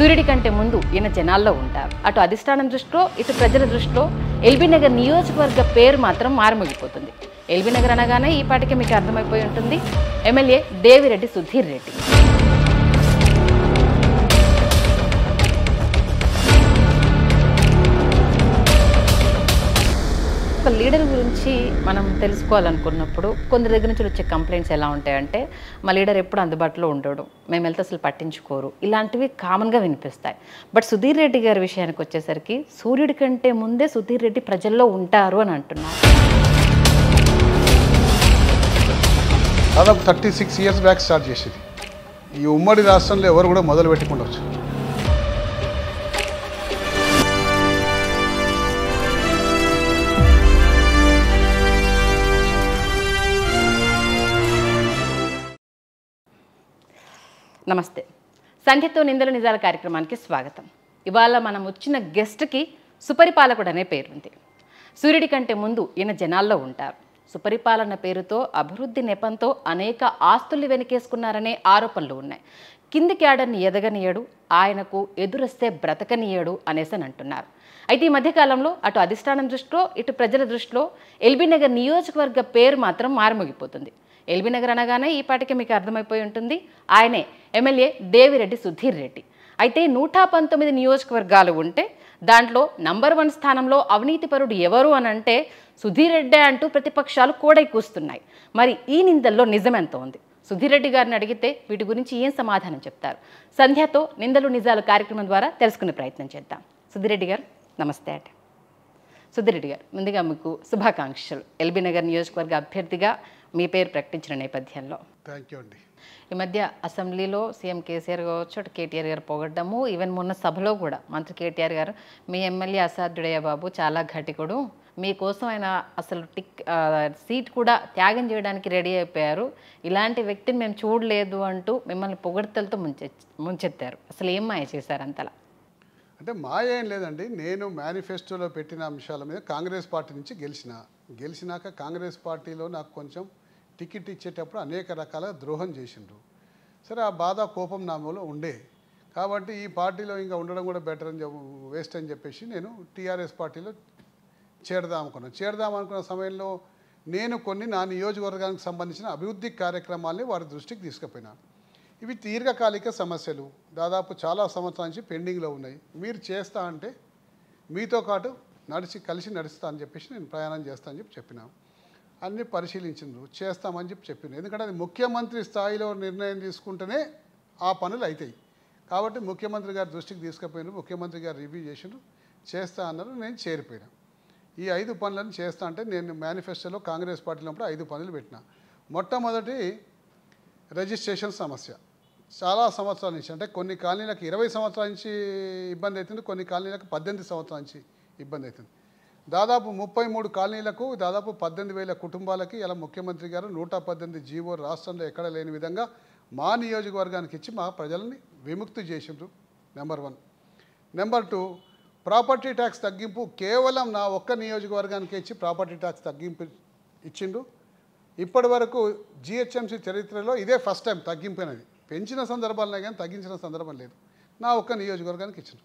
సూర్యుడి కంటే ముందు ఈయన జనాల్లో ఉంటారు. అటు అధిష్టానం దృష్టిలో ఇటు ప్రజల దృష్టిలో ఎల్బీ నగర్ నియోజకవర్గ పేరు మాత్రం మారుమోగిపోతుంది. ఎల్బీ నగర్ అనగానే ఈ పాటికి మీకు అర్థమైపోయి ఉంటుంది. ఎమ్మెల్యే దేవిరెడ్డి సుధీర్ రెడ్డి. ఒక లీడర్ గురించి మనం తెలుసుకోవాలనుకున్నప్పుడు కొందరి దగ్గర నుంచి వచ్చే కంప్లైంట్స్ ఎలా ఉంటాయంటే మా లీడర్ ఎప్పుడు అందుబాటులో ఉండడు మేము వెళ్తే అసలు పట్టించుకోరు. ఇలాంటివి కామన్గా వినిపిస్తాయి. బట్ సుధీర్ రెడ్డి గారి విషయానికి వచ్చేసరికి సూర్యుడి కంటే ముందే సుధీర్ రెడ్డి ప్రజల్లో ఉంటారు అని అంటున్నారు. దాదాపు thirty six years back start చేసేది. ఈ ఉమ్మడి రాష్ట్రంలో ఎవరు కూడా మొదలు పెట్టుకుండవచ్చు నమస్తే. సంధ్యతో నిందల నిజాల కార్యక్రమానికి స్వాగతం. ఇవాళ మనం వచ్చిన గెస్ట్కి సుపరిపాలకుడు అనే పేరుంది. సూర్యుడి కంటే ముందు ఈయన జనాల్లో ఉంటారు. సుపరిపాలన పేరుతో అభివృద్ధి నెపంతో అనేక ఆస్తుల్ని వెనకేసుకున్నారనే ఆరోపణలు ఉన్నాయి. కింది క్యాడర్ని ఎదగనీయడు ఆయనకు ఎదురొస్తే బ్రతకనీయడు అనేసి అని అంటున్నారు. అయితే ఈ మధ్యకాలంలో అటు అధిష్టానం దృష్టిలో ఇటు ప్రజల దృష్టిలో ఎల్బీ నగర్ నియోజకవర్గ పేరు మాత్రం మారుమోగిపోతుంది. ఎల్బీ నగర్ అనగానే ఈ పాటికి మీకు అర్థమైపోయి ఉంటుంది. ఆయనే ఎమ్మెల్యే దేవిరెడ్డి సుధీర్ రెడ్డి. అయితే నూట పంతొమ్మిది నియోజకవర్గాలు ఉంటే దాంట్లో నంబర్ వన్ స్థానంలో అవినీతిపరుడు ఎవరు అని అంటే సుధీర్ రెడ్డే అంటూ ప్రతిపక్షాలు కోడై కూస్తున్నాయి. మరి ఈ నిందల్లో నిజమెంత ఉంది? సుధీర్ రెడ్డి గారిని అడిగితే వీటి గురించి ఏం సమాధానం చెప్తారు? సంధ్యతో నిందలు నిజాలు కార్యక్రమం ద్వారా తెలుసుకునే ప్రయత్నం చేద్దాం. సుధీర్ రెడ్డి గారు నమస్తే అండి. సుధీరెడ్డి గారు ముందుగా మీకు శుభాకాంక్షలు. ఎల్బీ నగర్ నియోజకవర్గ అభ్యర్థిగా మీ పేరు ప్రకటించిన నేపథ్యంలో. థ్యాంక్ యూ అండి. ఈ మధ్య అసెంబ్లీలో సీఎం కేసీఆర్ కావచ్చు అటు కేటీఆర్ గారు పొగడ్డము ఈవెన్ మొన్న సభలో కూడా మంత్రి కేటీఆర్ గారు మీ ఎమ్మెల్యే అసాధ్యుడయ్య బాబు చాలా ఘటికుడు. మీకోసం ఆయన అసలు టిక్ సీట్ కూడా త్యాగం చేయడానికి రెడీ అయిపోయారు. ఇలాంటి వ్యక్తిని మేము చూడలేదు అంటూ మిమ్మల్ని పొగడ్తలతో ముంచె ముంచెత్తారు. అసలు ఏం మాయ చేశారు అంతలా? అంటే మాయ ఏం లేదండి. నేను మేనిఫెస్టోలో పెట్టిన అంశాల మీద కాంగ్రెస్ పార్టీ నుంచి గెలిచిన. గెలిచినాక కాంగ్రెస్ పార్టీలో నాకు కొంచెం టికెట్ ఇచ్చేటప్పుడు అనేక రకాల ద్రోహం చేసిండ్రు. సరే ఆ బాధ కోపం నామలో ఉండే. కాబట్టి ఈ పార్టీలో ఇంకా ఉండడం కూడా బెటర్ అని వేస్ట్ అని చెప్పేసి నేను టీఆర్ఎస్ పార్టీలో చేరదాం అనుకున్నాను చేరదాం అనుకున్న సమయంలో నేను కొన్ని నా నియోజకవర్గానికి సంబంధించిన అభివృద్ధి కార్యక్రమాల్ని వారి దృష్టికి తీసుకుపోయినా. ఇవి దీర్ఘకాలిక సమస్యలు. దాదాపు చాలా సంవత్సరాల నుంచి పెండింగ్లో ఉన్నాయి. మీరు చేస్తా అంటే మీతో పాటు నడిచి కలిసి నడుస్తా అని చెప్పేసి నేను ప్రయాణం చేస్తా అని చెప్పి చెప్పినాను అన్నీ పరిశీలించిండ్రు చేస్తామని చెప్పి చెప్పిండ్రు. ఎందుకంటే అది ముఖ్యమంత్రి స్థాయిలో నిర్ణయం తీసుకుంటేనే ఆ పనులు అవుతాయి కాబట్టి ముఖ్యమంత్రి గారి దృష్టికి తీసుకుపోయినారు. ముఖ్యమంత్రి గారు రివ్యూ చేసిండ్రు. చేస్తా అన్నారు. నేను చేరిపోయినా. ఈ ఐదు పనులను చేస్తా అంటే నేను మేనిఫెస్టోలో కాంగ్రెస్ పార్టీలో ఉన్నప్పుడు ఐదు పనులు పెట్టిన. మొట్టమొదటి రిజిస్ట్రేషన్ సమస్య. చాలా సంవత్సరాల నుంచి అంటే కొన్ని కాలనీలకు ఇరవై సంవత్సరాల నుంచి ఇబ్బంది అవుతుంది. కొన్ని కాలనీలకు పద్దెనిమిది సంవత్సరాల నుంచి ఇబ్బంది అవుతుంది. దాదాపు ముప్పై మూడు కాలనీలకు దాదాపు పద్దెనిమిది వేల కుటుంబాలకి ఇలా ముఖ్యమంత్రి గారు నూట పద్దెనిమిది జీవో రాష్ట్రంలో ఎక్కడ లేని విధంగా మా నియోజకవర్గానికి ఇచ్చి మా ప్రజల్ని విముక్తి చేసిండ్రు number one. Number two property tax తగ్గింపు కేవలం నా ఒక్క నియోజకవర్గానికి ఇచ్చి ప్రాపర్టీ ట్యాక్స్ తగ్గింపు ఇచ్చిండు ఇప్పటి వరకు జిహెచ్ఎంసీ చరిత్రలో ఇదే ఫస్ట్ టైం తగ్గింపోయినది పెంచిన సందర్భాలనే కానీ తగ్గించిన సందర్భం లేదు. నా ఒక్క నియోజకవర్గానికి ఇచ్చిండు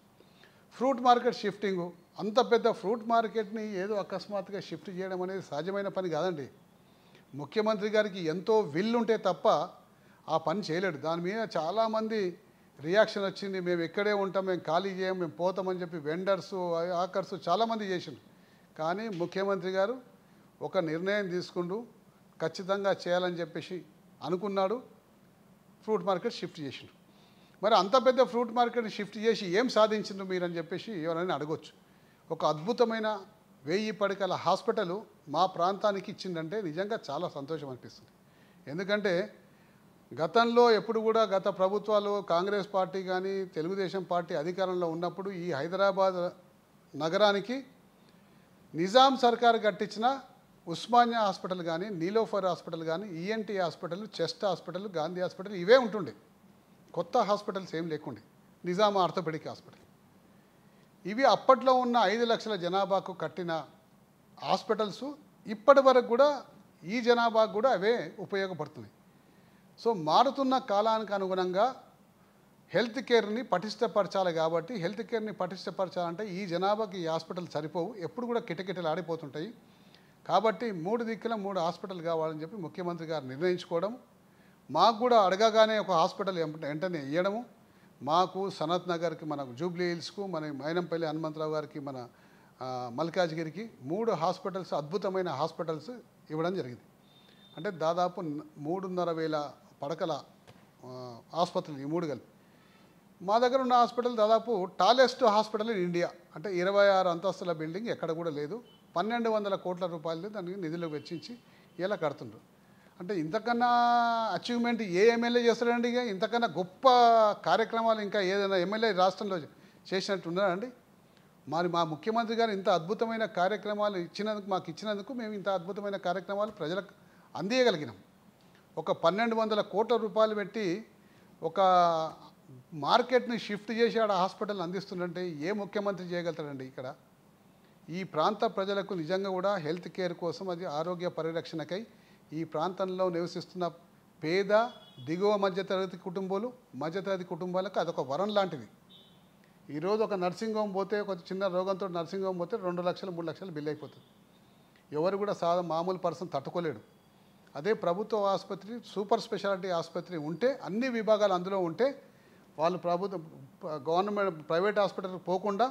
ఫ్రూట్ మార్కెట్ షిఫ్టింగ్. అంత పెద్ద ఫ్రూట్ మార్కెట్ని ఏదో అకస్మాత్తుగా షిఫ్ట్ చేయడం అనేది సాధ్యమైన పని కాదండి. ముఖ్యమంత్రి గారికి ఎంతో విల్లు ఉంటే తప్ప ఆ పని చేయలేడు. దాని మీద చాలామంది రియాక్షన్ వచ్చింది. మేము ఇక్కడే ఉంటాం మేము ఖాళీ చేయం మేము పోతామని చెప్పి వెండర్స్ ఆకర్స్ చాలామంది చేసిండు కానీ ముఖ్యమంత్రి గారు ఒక నిర్ణయం తీసుకుంటూ ఖచ్చితంగా చేయాలని చెప్పేసి అనుకున్నాడు. ఫ్రూట్ మార్కెట్ షిఫ్ట్ చేసిండు మరి అంత పెద్ద ఫ్రూట్ మార్కెట్ షిఫ్ట్ చేసి ఏం సాధించిండ్రు మీరు అని చెప్పేసి ఎవరైనా అడగొచ్చు. ఒక అద్భుతమైన వెయ్యి పడకల హాస్పిటల్ మా ప్రాంతానికి ఇచ్చిందంటే నిజంగా చాలా సంతోషం అనిపిస్తుంది. ఎందుకంటే గతంలో ఎప్పుడు కూడా గత ప్రభుత్వాలు కాంగ్రెస్ పార్టీ కానీ తెలుగుదేశం పార్టీ అధికారంలో ఉన్నప్పుడు ఈ హైదరాబాద్ నగరానికి నిజాం సర్కార్ కట్టించిన ఉస్మానియా హాస్పిటల్ కానీ నీలోఫర్ హాస్పిటల్ కానీ ENT hospital chest hospital Gandhi hospital ఇవే ఉంటుండే. కొత్త హాస్పిటల్స్ ఏం లేకుండే. Nizam orthopedic hospital. ఇవి అప్పట్లో ఉన్న ఐదు లక్షల జనాభాకు కట్టిన హాస్పిటల్స్ ఇప్పటి వరకు కూడా ఈ జనాభాకు కూడా అవే ఉపయోగపడుతున్నాయి. సో మారుతున్న కాలానికి అనుగుణంగా హెల్త్ కేర్ని పటిష్టపరచాలి కాబట్టి హెల్త్ కేర్ని పటిష్టపరచాలంటే ఈ జనాభాకి ఈ హాస్పిటల్ సరిపోవు. ఎప్పుడు కూడా కిటకిటలు ఆడిపోతుంటాయి కాబట్టి మూడు దిక్కుల మూడు హాస్పిటల్ కావాలని చెప్పి ముఖ్యమంత్రి గారు నిర్ణయించుకోవడం మాకు కూడా అడగగానే ఒక హాస్పిటల్ వెంటనే ఇవ్వడము మాకు సనత్ నగర్కి మన జూబ్లీ హిల్స్కు మన మైనంపల్లి హనుమంతరావు గారికి మన మల్కాజ్గిరికి మూడు హాస్పిటల్స్ అద్భుతమైన హాస్పిటల్స్ ఇవ్వడం జరిగింది. అంటే దాదాపు మూడున్నర వేల పడకల ఆసుపత్రులు ఈ మూడు కలిపి. మా దగ్గర ఉన్న హాస్పిటల్ దాదాపు టాలెస్ట్ హాస్పిటల్ ఇన్ ఇండియా. అంటే ఇరవై ఆరు అంతస్తుల బిల్డింగ్ ఎక్కడ కూడా లేదు. పన్నెండు వందల కోట్ల రూపాయలు దానికి నిధులు వెచ్చించి ఇలా కడుతుండ్రు. అంటే ఇంతకన్నా అచీవ్మెంట్ ఏ ఎమ్మెల్యే చేస్తాడండి ఇక? ఇంతకన్నా గొప్ప కార్యక్రమాలు ఇంకా ఏదైనా ఎమ్మెల్యే రాష్ట్రంలో చేసినట్టు ఉన్నారండి మరి మా ముఖ్యమంత్రి గారు ఇంత అద్భుతమైన కార్యక్రమాలు ఇచ్చినందుకు మాకు ఇచ్చినందుకు మేము ఇంత అద్భుతమైన కార్యక్రమాలు ప్రజలకు అందియగలిగినాం. ఒక పన్నెండు వందల కోట్ల రూపాయలు పెట్టి ఒక మార్కెట్ని షిఫ్ట్ చేసి ఆడ హాస్పిటల్ అందిస్తుందంటే ఏ ముఖ్యమంత్రి చేయగలుగుతాడండి ఇక్కడ? ఈ ప్రాంత ప్రజలకు నిజంగా కూడా హెల్త్ కేర్ కోసం అది ఆరోగ్య పరిరక్షణకై ఈ ప్రాంతంలో నివసిస్తున్న పేద దిగువ మధ్యతరగతి కుటుంబాలు మధ్యతరగతి కుటుంబాలకు అదొక వరం లాంటిది. ఈరోజు ఒక నర్సింగ్ హోమ్ పోతే ఒక చిన్న రోగంతో నర్సింగ్ హోమ్ పోతే రెండు లక్షలు మూడు లక్షలు బిల్ అయిపోతుంది. ఎవరు కూడా సాధ మామూలు పర్సన్ తట్టుకోలేడు. అదే ప్రభుత్వ ఆసుపత్రి సూపర్ స్పెషాలిటీ ఆసుపత్రి ఉంటే అన్ని విభాగాలు అందులో ఉంటే వాళ్ళు ప్రభుత్వ గవర్నమెంట్ ప్రైవేట్ హాస్పిటల్కి పోకుండా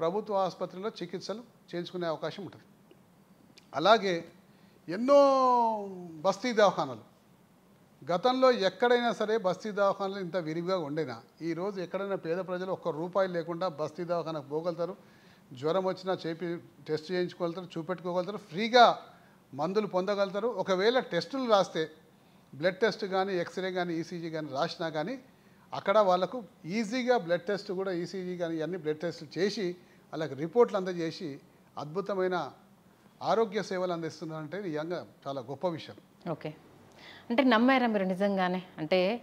ప్రభుత్వ ఆసుపత్రిలో చికిత్సలు చేయించుకునే అవకాశం ఉంటుంది. అలాగే ఎన్నో బస్తీ దవాఖానాలు. గతంలో ఎక్కడైనా సరే బస్తీ దవాఖానాలు ఇంత విరివిగా ఉండేనా? ఈరోజు ఎక్కడైనా పేద ప్రజలు ఒక్క రూపాయి లేకుండా బస్తీ దవాఖానకు పోగలుగుతారు జ్వరం వచ్చినా చేపి టెస్ట్ చేయించుకోగలుగుతారు చూపెట్టుకోగలుగుతారు ఫ్రీగా మందులు పొందగలుగుతారు. ఒకవేళ టెస్టులు రాస్తే బ్లడ్ టెస్ట్ కానీ ఎక్స్రే కానీ ఈసీజీ కానీ రాసినా కానీ అక్కడ వాళ్ళకు ఈజీగా బ్లడ్ టెస్ట్ కూడా ఈసీజీ కానీ ఇవన్నీ బ్లడ్ టెస్టులు చేసి వాళ్ళకి రిపోర్ట్లు అందజేసి అద్భుతమైన ఆరోగ్య సేవలు అందిస్తున్నారంటే నిజంగా చాలా గొప్ప విషయం. ఓకే. అంటే నమ్మారా మీరు నిజంగానే? అంటే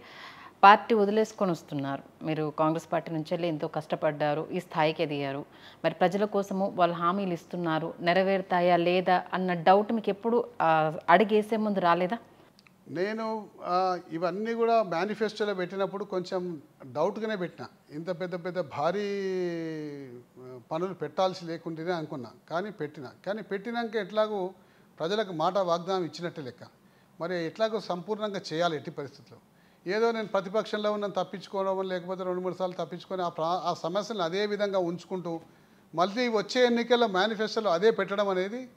పార్టీ వదిలేసుకొని వస్తున్నారు. మీరు కాంగ్రెస్ పార్టీ నుంచి వెళ్ళి ఎంతో కష్టపడ్డారు ఈ స్థాయికి ఎదిగారు. మరి ప్రజల కోసము వాళ్ళు హామీలు ఇస్తున్నారు నెరవేరుతాయా లేదా అన్న డౌట్ మీకు ఎప్పుడు అడిగేసే ముందు రాలేదా? నేను ఇవన్నీ కూడా మేనిఫెస్టోలో పెట్టినప్పుడు కొంచెం డౌట్గానే పెట్టిన. ఇంత పెద్ద పెద్ద భారీ పనులు పెట్టాల్సి లేకుంటేనే అనుకున్నా. కానీ పెట్టిన. కానీ పెట్టినాక ఎట్లాగో ప్రజలకు మాట వాగ్దానం ఇచ్చినట్టే లెక్క. మరి ఎట్లాగో సంపూర్ణంగా చేయాలి ఎట్టి పరిస్థితుల్లో. ఏదో నేను ప్రతిపక్షంలో ఉన్నాను తప్పించుకోవడం లేకపోతే రెండు మూడు సార్లు తప్పించుకొని ఆ ప్రా ఆ సమస్యలను అదే విధంగా ఉంచుకుంటూ మళ్ళీ వచ్చే ఎన్నికల్లో మేనిఫెస్టోలో అదే పెట్టడం అనేది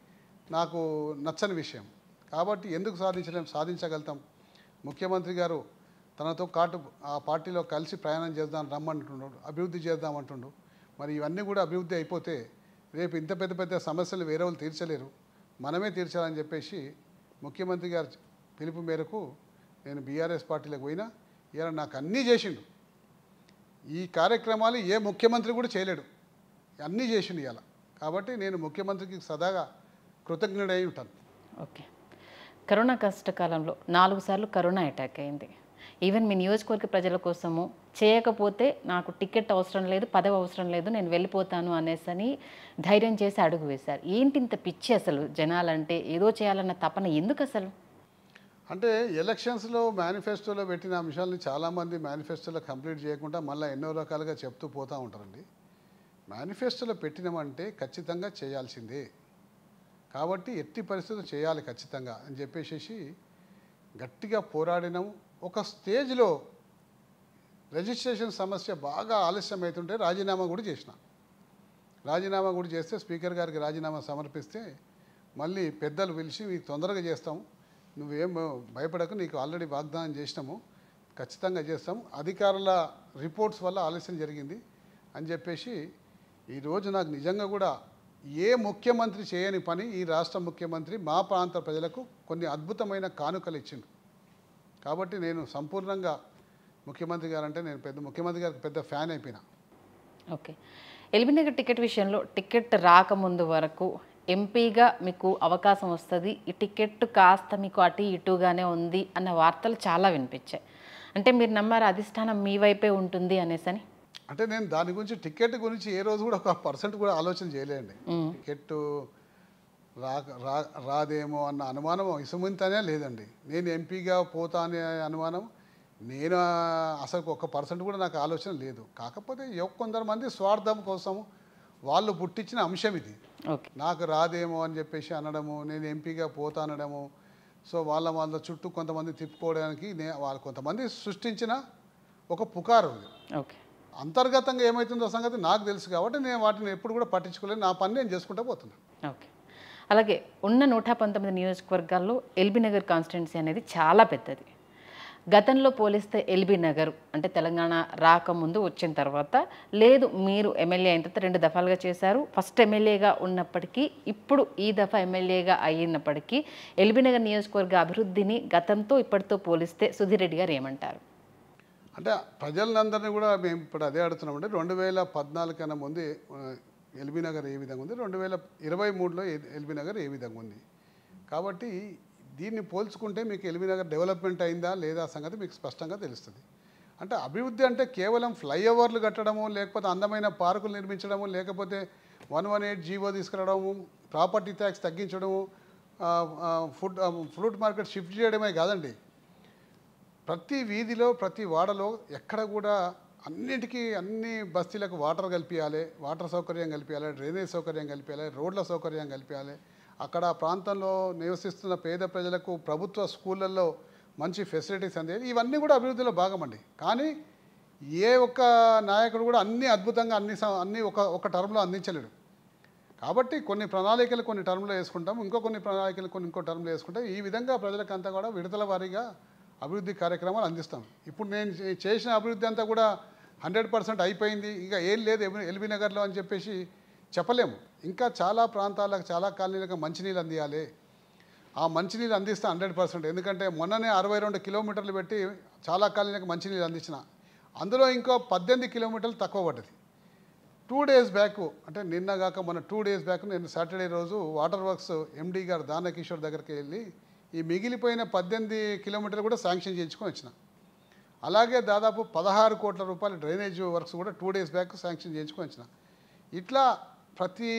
నాకు నచ్చని విషయం. కాబట్టి ఎందుకు సాధించలేం సాధించగలుగుతాం? ముఖ్యమంత్రి గారు తనతో కాటు ఆ పార్టీలో కలిసి ప్రయాణం చేద్దాం రమ్మంటున్నాడు అభివృద్ధి చేద్దాం మరి ఇవన్నీ కూడా అభివృద్ధి అయిపోతే రేపు ఇంత పెద్ద పెద్ద సమస్యలు వేరే వాళ్ళు తీర్చలేరు. మనమే తీర్చాలని చెప్పేసి ముఖ్యమంత్రి గారు పిలుపు మేరకు నేను బీఆర్ఎస్ పార్టీలోకి పోయినా ఇలా నాకు అన్నీ చేసిండు. ఈ కార్యక్రమాలు ఏ ముఖ్యమంత్రి కూడా చేయలేడు. అన్నీ చేసిండు ఇవాళ కాబట్టి నేను ముఖ్యమంత్రికి సదాగా కృతజ్ఞుడై ఉంటాను. ఓకే. కరోనా కష్టకాలంలో నాలుగు సార్లు కరోనా అటాక్ అయింది. ఈవెన్ మీ నియోజకవర్గ ప్రజల కోసము చేయకపోతే నాకు టికెట్ అవసరం లేదు పదవి అవసరం లేదు నేను వెళ్ళిపోతాను అనేసి అని ధైర్యం చేసి అడుగు వేశారు. ఏంటి ఇంత పిచ్చి అసలు జనాలంటే? ఏదో చేయాలన్న తపన ఎందుకు అసలు? అంటే ఎలక్షన్స్లో మేనిఫెస్టోలో పెట్టిన అంశాలని చాలామంది మేనిఫెస్టోలో కంప్లీట్ చేయకుండా మళ్ళీ ఎన్నో రకాలుగా చెప్తూ పోతూ ఉంటారండి. మేనిఫెస్టోలో పెట్టినామంటే ఖచ్చితంగా చేయాల్సిందే. కాబట్టి ఎట్టి పరిస్థితులు చేయాలి ఖచ్చితంగా అని చెప్పేసి గట్టిగా పోరాడినాం ఒక స్టేజ్లో రిజిస్ట్రేషన్ సమస్య బాగా ఆలస్యం అవుతుంటే రాజీనామా కూడా చేసిన. రాజీనామా కూడా చేస్తే స్పీకర్ గారికి రాజీనామా సమర్పిస్తే మళ్ళీ పెద్దలు పిలిచి మీకు తొందరగా చేస్తాము. నువ్వేం భయపడకు నీకు ఆల్రెడీ వాగ్దానం చేసినాము. ఖచ్చితంగా చేస్తాం అధికారుల రిపోర్ట్స్ వల్ల ఆలస్యం జరిగింది అని చెప్పేసి ఈరోజు నాకు నిజంగా కూడా ఏ ముఖ్యమంత్రి చేయని పని ఈ రాష్ట్ర ముఖ్యమంత్రి మా ప్రాంత ప్రజలకు కొన్ని అద్భుతమైన కానుకలు ఇచ్చిండు. కాబట్టి నేను సంపూర్ణంగా ముఖ్యమంత్రి గారు అంటే నేను పెద్ద ముఖ్యమంత్రి గారికి పెద్ద ఫ్యాన్ అయిపోయినా. ఓకే. ఎలిమినేటర్ టికెట్ విషయంలో టికెట్ రాకముందు వరకు ఎంపీగా మీకు అవకాశం వస్తుంది. ఈ టికెట్ కాస్త మీకు అటు ఇటుగానే ఉంది అన్న వార్తలు చాలా వినిపించాయి. అంటే మీరు నమ్మారు అధిష్టానం మీ వైపే ఉంటుంది అనేసని? అంటే నేను దాని గురించి టికెట్ గురించి ఏ రోజు కూడా ఒక పర్సెంట్ కూడా ఆలోచన చేయలేండి. టికెట్ రా రా రాదేమో అన్న అనుమానం ఇసుమంతనే లేదండి. నేను ఎంపీగా పోతా అనే అనుమానం నేను అసలు ఒక్క పర్సెంట్ కూడా నాకు ఆలోచన లేదు. కాకపోతే కొందరు మంది స్వార్థం కోసం వాళ్ళు పుట్టించిన అంశం ఇది. ఓకే. నాకు రాదేమో అని చెప్పేసి అనడము నేను ఎంపీగా పోతా అనడము సో వాళ్ళ వాళ్ళ చుట్టూ కొంతమంది తిప్పుకోవడానికి నే వాళ్ళు కొంతమంది సృష్టించిన ఒక పుకారు ఓకే. అంతర్గతంగా ఏమవుతుందో సంగతి నాకు తెలుసు కాబట్టి నేను వాటిని ఎప్పుడు కూడా పట్టించుకోలేదు నా పని నేను చేసుకుంటూ పోతున్నాను. ఓకే. అలాగే ఉన్న నూట పంతొమ్మిది నియోజకవర్గాల్లో ఎల్బీ నగర్ కాన్స్టిట్యున్సీ అనేది చాలా పెద్దది. గతంలో పోలిస్తే ఎల్బీ నగర్ అంటే తెలంగాణ రాకముందు వచ్చిన తర్వాత లేదు మీరు ఎమ్మెల్యే అయిన తర్వాత రెండు దఫాలుగా చేశారు. ఫస్ట్ ఎమ్మెల్యేగా ఉన్నప్పటికీ ఇప్పుడు ఈ దఫా ఎమ్మెల్యేగా అయినప్పటికీ ఎల్బీ నగర్ నియోజకవర్గ అభివృద్ధిని గతంతో ఇప్పటితో పోలిస్తే సుధీర్ రెడ్డి గారు ఏమంటారు? అంటే ప్రజలందరినీ కూడా మేము ఇప్పుడు అదే అడుగుతున్నామంటే రెండు వేల పద్నాలుగు కన్నా ముందు ఎల్బీ నగర్ ఏ విధంగా ఉంది? రెండు వేల ఇరవై మూడులో ఎల్బీ నగర్ ఏ విధంగా ఉంది? కాబట్టి దీన్ని పోల్చుకుంటే మీకు ఎల్బీనగర్ డెవలప్మెంట్ అయిందా లేదా సంగతి మీకు స్పష్టంగా తెలుస్తుంది. అంటే అభివృద్ధి అంటే కేవలం ఫ్లైఓవర్లు కట్టడము లేకపోతే అందమైన పార్కులు నిర్మించడము లేకపోతే వన్ వన్ ఎయిట్ జీవో తీసుకురావడము ప్రాపర్టీ ట్యాక్స్ తగ్గించడము ఫుడ్ ఫ్రూట్ మార్కెట్ షిఫ్ట్ చేయడమే కాదండి. ప్రతి వీధిలో ప్రతి వాడలో ఎక్కడ కూడా అన్నిటికీ అన్ని బస్తీలకు వాటర్ కల్పించాలి వాటర్ సౌకర్యం కల్పించాలి డ్రైనేజ్ సౌకర్యం కల్పించాలి రోడ్ల సౌకర్యం కల్పించాలి అక్కడ ప్రాంతంలో నివసిస్తున్న పేద ప్రజలకు ప్రభుత్వ స్కూళ్ళల్లో మంచి ఫెసిలిటీస్ అందేది. ఇవన్నీ కూడా అభివృద్ధిలో భాగమండి. కానీ ఏ ఒక్క నాయకుడు కూడా అన్ని అద్భుతంగా అన్ని అన్నీ అన్ని ఒక ఒక టర్మ్లో అందించలేడు. కాబట్టి కొన్ని ప్రణాళికలు కొన్ని టర్మ్లో వేసుకుంటాం ఇంకో కొన్ని ప్రణాళికలు కొన్ని ఇంకో టర్మ్లో వేసుకుంటాం ఈ విధంగా ప్రజలకంతా కూడా విడతల వారీగా అభివృద్ధి కార్యక్రమాలు అందిస్తాం. ఇప్పుడు నేను చే- చేసిన అభివృద్ధి అంతా కూడా హండ్రెడ్ పర్సెంట్ అయిపోయింది. ఇంకా ఏం లేదు ఎల్బీ నగర్లో అని చెప్పేసి చెప్పలేము. ఇంకా చాలా ప్రాంతాలకు చాలా కాలనీలకు మంచినీళ్ళు అందియాలి. ఆ మంచినీళ్ళు అందిస్తే హండ్రెడ్ పర్సెంట్. ఎందుకంటే మొన్ననే అరవై రెండు కిలోమీటర్లు పెట్టి చాలా కాలనీలకు మంచినీళ్ళు అందించిన. అందులో ఇంకో పద్దెనిమిది కిలోమీటర్లు తక్కువ పడ్డది. టూ డేస్ బ్యాక్ అంటే నిన్న కాక మన టూ డేస్ బ్యాక్ నేను సాటర్డే రోజు వాటర్ వర్క్స్ ఎండీ గారు దానకిషోర్ దగ్గరికి వెళ్ళి ఈ మిగిలిపోయిన పద్దెనిమిది కిలోమీటర్లు కూడా శాంక్షన్ చేయించుకొని వచ్చిన. అలాగే దాదాపు పదహారు కోట్ల రూపాయల డ్రైనేజ్ వర్క్స్ కూడా టూ డేస్ బ్యాక్ శాంక్షన్ చేయించుకొని వచ్చిన. ఇట్లా ప్రతి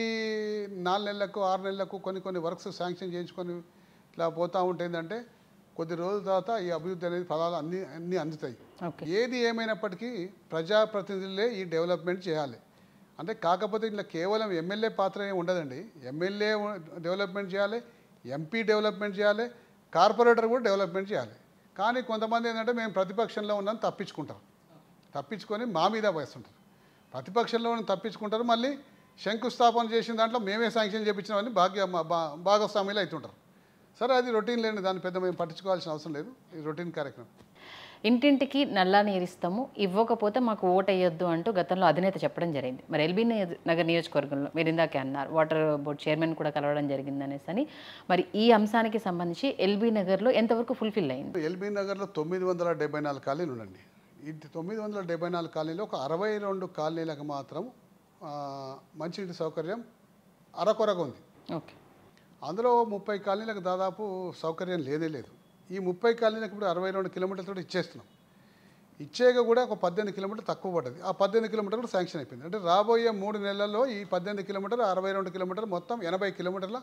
నాలుగు నెలలకు ఆరు నెలలకు కొన్ని కొన్ని వర్క్స్ శాంక్షన్ చేయించుకొని ఇట్లా పోతూ ఉంటుందంటే కొద్ది రోజుల తర్వాత ఈ అభివృద్ధి అనేది ఫలాలు అన్ని అన్నీ అందుతాయి. ఏది ఏమైనప్పటికీ ప్రజాప్రతినిధులే ఈ డెవలప్మెంట్ చేయాలి. అంటే కాకపోతే ఇట్లా కేవలం ఎమ్మెల్యే పాత్ర ఏమి ఉండదండి. ఎమ్మెల్యే డెవలప్మెంట్ చేయాలి ఎంపీ డెవలప్మెంట్ చేయాలి కార్పొరేటర్ కూడా డెవలప్మెంట్ చేయాలి. కానీ కొంతమంది ఏంటంటే మేము ప్రతిపక్షంలో ఉన్నాం తప్పించుకుంటారు. తప్పించుకొని మా మీద వేస్తుంటారు. ప్రతిపక్షంలో ఉన్న తప్పించుకుంటారు మళ్ళీ శంకుస్థాపన చేసిన దాంట్లో మేమే శాంక్షన్ చేయించినామని భాగ్య భాగస్వామ్యులు అవుతుంటారు సరే అది రొటీన్ లేని దాన్ని పెద్ద మేము పట్టించుకోవాల్సిన అవసరం లేదు. ఇది రొటీన్ కార్యక్రమం. ఇంటింటికి నల్లా నీరిస్తాము ఇవ్వకపోతే మాకు ఓటు వేయొద్దు అంటూ గతంలో అధినేత చెప్పడం జరిగింది. మరి ఎల్బీ నగర్ నియోజకవర్గంలో మీరు ఇందాకే అన్నారు వాటర్ బోర్డ్ చైర్మన్ కూడా కలవడం జరిగింది అనేసి అని. మరి ఈ అంశానికి సంబంధించి ఎల్బీ నగర్లో ఎంతవరకు ఫుల్ఫిల్ అయింది? ఎల్బీ నగర్లో తొమ్మిది వందల డెబ్బై నాలుగు కాలనీలు ఉండండి ఈ తొమ్మిది వందల డెబ్బై నాలుగు కాలనీలో ఒక అరవై రెండు కాలనీలకు మాత్రం మంచినీటి సౌకర్యం అరకొరగా ఉంది. ఓకే. అందులో ముప్పై కాలనీలకు దాదాపు సౌకర్యం లేదే లేదు. ఈ ముప్పై కాలనీలకు ఇప్పుడు అరవై రెండు కిలోమీటర్లతో ఇచ్చేస్తున్నాం. ఇచ్చేగా కూడా ఒక పద్దెనిమిది కిలోమీటర్లు తక్కువ పడ్డది. ఆ పద్దెనిమిది కిలోమీటర్లు కూడా శాంక్షన్ అయిపోయింది. అంటే రాబోయే మూడు నెలల్లో ఈ పద్దెనిమిది కిలోమీటర్లు అరవై రెండు కిలోమీటర్లు మొత్తం ఎనభై కిలోమీటర్ల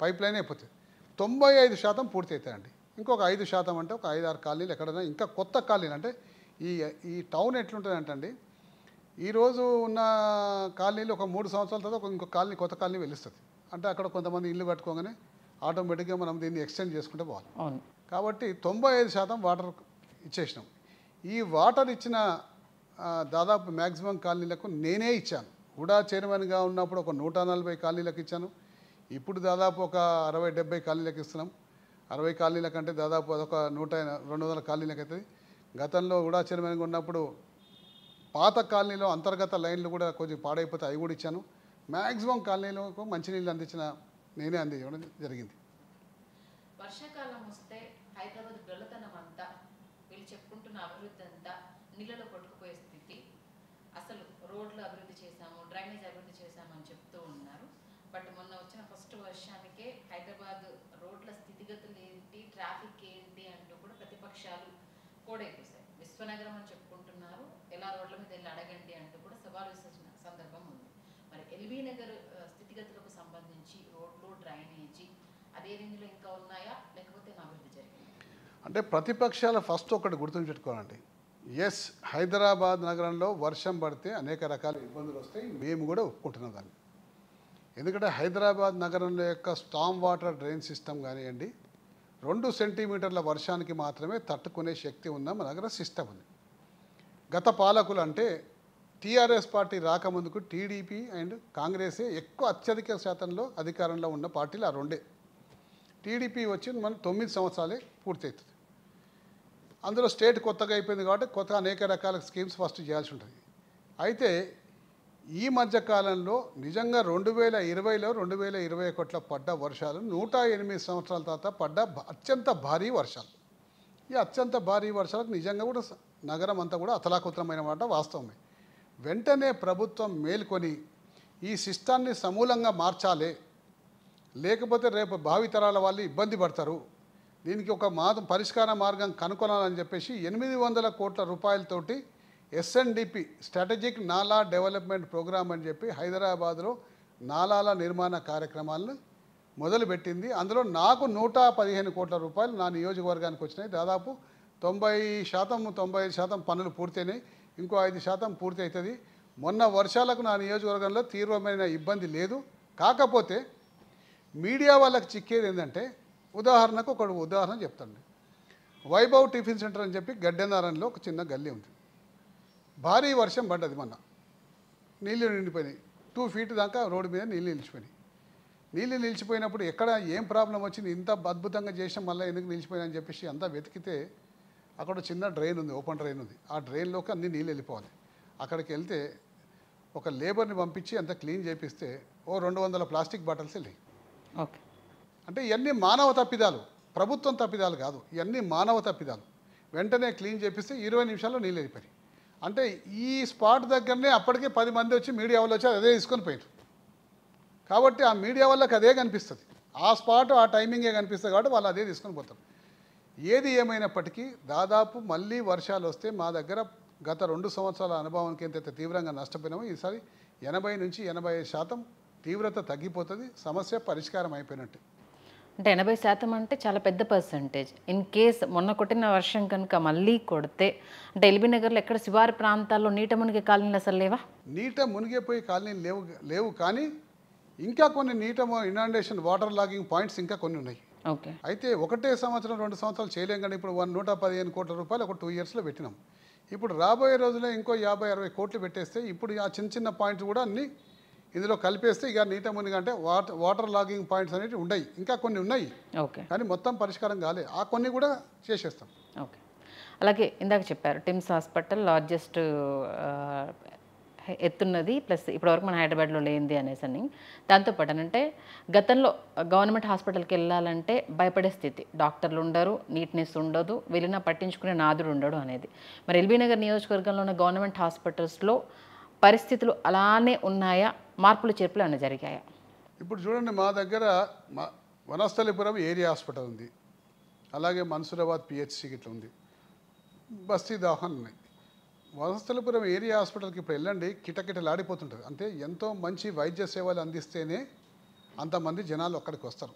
పైప్ లైన్ అయిపోతుంది తొంభై ఐదు శాతం పూర్తి అవుతాయండి ఇంకొక ఐదు శాతం అంటే ఒక ఐదు ఆరు కాలనీలు ఎక్కడైనా ఇంకా కొత్త కాలనీలు. అంటే ఈ ఈ టౌన్ ఎట్లుంటుంది అండి ఈరోజు ఉన్న కాలనీలు ఒక మూడు సంవత్సరాల తర్వాత ఒక ఇంకో కాలనీ కొత్త కాలనీ వెలుస్తుంది. అంటే అక్కడ కొంతమంది ఇల్లు కట్టుకోగానే ఆటోమేటిక్గా మనం దీన్ని ఎక్స్టెండ్ చేసుకుంటే పోవాలి. అవును. కాబట్టి తొంభై ఐదు శాతం వాటర్ ఇచ్చేసినాం. ఈ వాటర్ ఇచ్చిన దాదాపు మ్యాక్సిమం కాలనీలకు నేనే ఇచ్చాను. హుడా చైర్మన్గా ఉన్నప్పుడు ఒక నూట నలభై కాలనీలకు ఇచ్చాను. ఇప్పుడు దాదాపు ఒక అరవై డెబ్బై కాలనీలకు ఇస్తున్నాం. అరవై కాలనీల కంటే దాదాపు అదొక నూట రెండు వందల కాలనీలకు అవుతుంది గతంలో హుడా చైర్మన్గా ఉన్నప్పుడు పాత కాలనీలో అంతర్గత లైన్లు కూడా కొంచెం పాడైపోతే అవి కూడా ఇచ్చాను. మ్యాక్సిమం కాలనీలకు మంచినీళ్ళు అందించిన నేనే అందించడం జరిగింది. వర్షాకాలం వస్తే హైదరాబాద్ డొల్లతనం అంతా వీళ్ళు చెప్పుకుంటున్న అభివృద్ధి అంతా నీళ్ళలో కొట్టుకుపోయే స్థితి. అసలు రోడ్లు అభివృద్ధి చేశాము డ్రైనేజ్ అభివృద్ధి చేశామని చెప్తూ ఉన్నారు. బట్ మొన్న వచ్చిన ఫస్ట్ వర్షానికే హైదరాబాద్ రోడ్ల స్థితిగతులు ఏంటి ట్రాఫిక్ ఏంటి అంటూ కూడా ప్రతిపక్షాలు కోడైపోసాయి విశ్వనగరం అని చెప్పుకుంటున్నారు రోడ్ల మీద వెళ్ళి అడగండి అంటూ కూడా సవాల్ విసిరిన సందర్భం ఉంది. మరి ఎల్బీ నగర్ స్థితిగతులకు సంబంధించి రోడ్లు డ్రైనేజీ అదే రేంజ్లో ఇంకా ఉన్నాయా? లేకపోతే అభివృద్ధి జరిగింది? అంటే ప్రతిపక్షాలు ఫస్ట్ ఒకటి గుర్తుంచుకోవాలండి ఎస్ హైదరాబాద్ నగరంలో వర్షం పడితే అనేక రకాల ఇబ్బందులు వస్తాయి. మేము కూడా ఒప్పుకుంటున్నాం దాన్ని. ఎందుకంటే హైదరాబాద్ నగరంలో యొక్క స్టామ్ వాటర్ డ్రైన్ సిస్టమ్ కానివ్వండి రెండు సెంటీమీటర్ల వర్షానికి మాత్రమే తట్టుకునే శక్తి ఉన్న మన దగ్గర సిస్టమ్ ఉంది. గత పాలకులు అంటే టీఆర్ఎస్ పార్టీ రాకముందుకు టీడీపీ అండ్ కాంగ్రెసే ఎక్కువ అత్యధిక శాతంలో అధికారంలో ఉన్న పార్టీలు ఆ రెండే. టీడీపీ వచ్చి మనం తొమ్మిది సంవత్సరాలే పూర్తవుతుంది అందులో స్టేట్ కొత్తగా అయిపోయింది కాబట్టి కొత్త అనేక రకాల స్కీమ్స్ ఫస్ట్ చేయాల్సి ఉంటుంది. అయితే ఈ మధ్య కాలంలో నిజంగా రెండు వేల ఇరవైలో రెండు వేల ఇరవై ఒకటిలో పడ్డ వర్షాలు నూట ఎనిమిది సంవత్సరాల తర్వాత పడ్డ అత్యంత భారీ వర్షాలు. ఈ అత్యంత భారీ వర్షాలకు నిజంగా కూడా నగరం అంతా కూడా అతలాకుతలమైన మాట వాస్తవమే. వెంటనే ప్రభుత్వం మేల్కొని ఈ సిస్టాన్ని సమూలంగా మార్చాలి. లేకపోతే రేపు భావితరాల వాళ్ళు ఇబ్బంది పడతారు. దీనికి ఒక మా పరిష్కార మార్గం కనుగొనాలని చెప్పేసి ఎనిమిది వందల కోట్ల రూపాయలతోటి SNDP strategic nala development programme అని చెప్పి హైదరాబాద్లో నాలాల నిర్మాణ కార్యక్రమాలను మొదలుపెట్టింది. అందులో నాకు నూట పదిహేను కోట్ల రూపాయలు నా నియోజకవర్గానికి వచ్చినాయి. దాదాపు తొంభై శాతం తొంభై ఐదు శాతం పనులు పూర్తయినాయి. ఇంకో ఐదు శాతం పూర్తి అవుతుంది మొన్న వర్షాలకు నా నియోజకవర్గంలో తీవ్రమైన ఇబ్బంది లేదు. కాకపోతే మీడియా వాళ్ళకి చిక్కేది ఏంటంటే ఉదాహరణకు ఒక ఉదాహరణ చెప్తాను. వైభవ్ టిఫిన్ సెంటర్ అని చెప్పి గడ్డెనారంలో ఒక చిన్న గల్లీ ఉంది. భారీ వర్షం పడ్డది మొన్న. నీళ్ళు నిండిపోయినాయి. టూ ఫీట్ దాకా రోడ్డు మీద నీళ్ళు నిలిచిపోయినాయి. నీళ్ళు నిలిచిపోయినప్పుడు ఎక్కడ ఏం ప్రాబ్లం వచ్చింది? ఇంత అద్భుతంగా చేసిన మళ్ళీ ఎందుకు నిలిచిపోయినా అని చెప్పేసి అంతా వెతికితే అక్కడ చిన్న డ్రైన్ ఉంది ఓపెన్ డ్రైన్ ఉంది. ఆ డ్రైన్లోకి అన్ని నీళ్ళు వెళ్ళిపోవాలి. అక్కడికి వెళ్తే ఒక లేబర్ని పంపించి అంత క్లీన్ చేపిస్తే ఓ రెండు వందల ప్లాస్టిక్ బాటిల్స్ వెళ్ళాయి. ఓకే. అంటే ఇవన్నీ మానవ తప్పిదాలు ప్రభుత్వం తప్పిదాలు కాదు ఇవన్నీ మానవ తప్పిదాలు. వెంటనే క్లీన్ చేపిస్తే ఇరవై నిమిషాల్లో నీళ్ళు వెళ్ళిపోయి అంటే ఈ స్పాట్ దగ్గరనే అప్పటికే పది మంది వచ్చి మీడియా వాళ్ళు వచ్చి అదే తీసుకొని పోయారు కాబట్టి ఆ మీడియా వాళ్ళకి అదే కనిపిస్తుంది. ఆ స్పాట్ ఆ టైమింగే కనిపిస్తుంది కాబట్టి వాళ్ళు అదే తీసుకొని పోతారు. ఏది ఏమైనప్పటికీ దాదాపు మళ్ళీ వర్షాలు వస్తే మా దగ్గర గత రెండు సంవత్సరాల అనుభవానికి ఎంతైతే తీవ్రంగా నష్టపోయినామో ఈసారి ఎనభై నుంచి ఎనభై శాతం తీవ్రత తగ్గిపోతుంది సమస్య పరిష్కారం అయిపోయినట్టు. అంటే ఎనభై శాతం అంటే చాలా పెద్ద పర్సంటేజ్ ఇన్ కేస్ మొన్న కొట్టిన వర్షం కనుక మళ్ళీ కొడితే అంటే ఎల్బీ నగర్లో ఎక్కడ శివారు ప్రాంతాల్లో నీట మునిగే కాలనీలు అసలు లేవా? నీట మునిగిపోయి కాలనీలు లేవు లేవు కానీ ఇంకా కొన్ని నీట ఇనాండేషన్ వాటర్ లాగింగ్ పాయింట్స్ ఇంకా కొన్ని ఉన్నాయి. అయితే ఒకటే సంవత్సరం రెండు సంవత్సరాలు చేయలేం కానీ ఇప్పుడు వన్ నూట పదిహేను కోట్ల రూపాయలు ఒక టూ ఇయర్స్లో పెట్టినాం. ఇప్పుడు రాబోయే రోజుల్లో ఇంకో యాభై అరవై కోట్లు పెట్టేస్తే ఇప్పుడు ఆ చిన్న చిన్న పాయింట్స్ కూడా అన్ని ఇందులో కలిపేస్తే ఇక నీట మునిగా అంటే వాటర్ వాటర్ లాగింగ్ పాయింట్స్ అనేవి ఉన్నాయి ఇంకా కొన్ని ఉన్నాయి. ఓకే. కానీ మొత్తం పరిష్కారం కాలే. ఆ కొన్ని కూడా చేసేస్తాం. ఓకే. అలాగే ఇందాక చెప్పారు టిమ్స్ హాస్పిటల్ లార్జెస్ట్ ఎత్తున్నది ప్లస్ ఇప్పటివరకు మన హైదరాబాద్లో లేనిది అనేసి అని. దాంతోపాటు అంటే గతంలో గవర్నమెంట్ హాస్పిటల్కి వెళ్ళాలంటే భయపడే స్థితి. డాక్టర్లు ఉండరు నీట్నెస్ ఉండదు వెళ్ళినా పట్టించుకునే నాదుడు ఉండడు అనేది. మరి ఎల్బీ నగర్ నియోజకవర్గంలో ఉన్న గవర్నమెంట్ హాస్పిటల్స్లో పరిస్థితులు అలానే ఉన్నాయా? మార్పులు చేర్పులు ఏమైనా జరిగాయా? ఇప్పుడు చూడండి మా దగ్గర మా వనస్థలిపురం ఏరియా హాస్పిటల్ ఉంది. అలాగే మన్సూరాబాద్ పిహెచ్సి ఇట్లా ఉంది బస్తీ దవాఖాన ఉన్నాయి. వనస్థలపురం ఏరియా హాస్పిటల్కి ఇప్పుడు వెళ్ళండి కిటకిటలాడిపోతుంటుంది. అంటే ఎంతో మంచి వైద్య సేవలు అందిస్తేనే అంతమంది జనాలు అక్కడికి వస్తారు.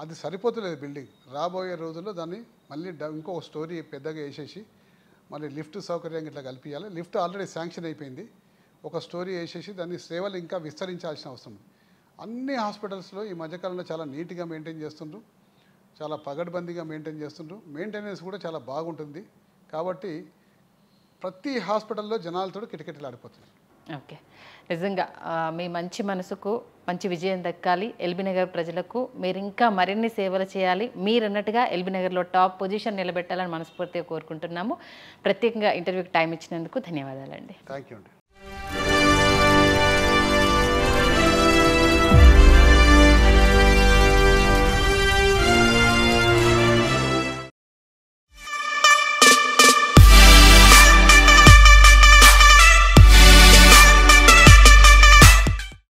అది సరిపోతలేదు బిల్డింగ్. రాబోయే రోజుల్లో దాన్ని మళ్ళీ ఇంకో స్టోరీ పెద్దగా వేసేసి మళ్ళీ లిఫ్ట్ సౌకర్యం ఇట్లా కల్పించాలి లిఫ్ట్ ఆల్రెడీ శాంక్షన్ అయిపోయింది. ఒక స్టోరీ వేసేసి దాన్ని సేవలు ఇంకా విస్తరించాల్సిన అవసరం ఉంది. అన్ని హాస్పిటల్స్లో ఈ మధ్యకాలంలో చాలా నీట్గా మెయింటైన్ చేస్తుండ్రు. చాలా పగడ్బందీగా మెయింటైన్ చేస్తుండ్రు. మెయింటెనెన్స్ కూడా చాలా బాగుంటుంది. కాబట్టి ప్రతి హాస్పిటల్లో జనాలతో కిటకిటలాడిపోతుంది. ఓకే. నిజంగా మీ మంచి మనసుకు మంచి విజయం దక్కాలి. ఎల్బీ నగర్ ప్రజలకు మీరు ఇంకా మరిన్ని సేవలు చేయాలి. మీరు అన్నట్టుగా ఎల్బీ నగర్లో టాప్ పొజిషన్ నిలబెట్టాలని మనస్ఫూర్తిగా కోరుకుంటున్నాము. ప్రత్యేకంగా ఇంటర్వ్యూకి టైం ఇచ్చినందుకు ధన్యవాదాలండి. థ్యాంక్ యూ అండి.